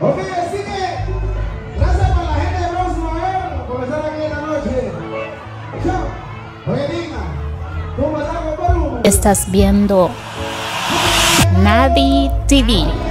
Ok, así que gracias para la gente de próximo ¿eh? por estar aquí en la noche. Chao. Oye, Digna, ¿cómo estás con Perú? Estás viendo Nadi TV.